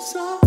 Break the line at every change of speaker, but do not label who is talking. It's all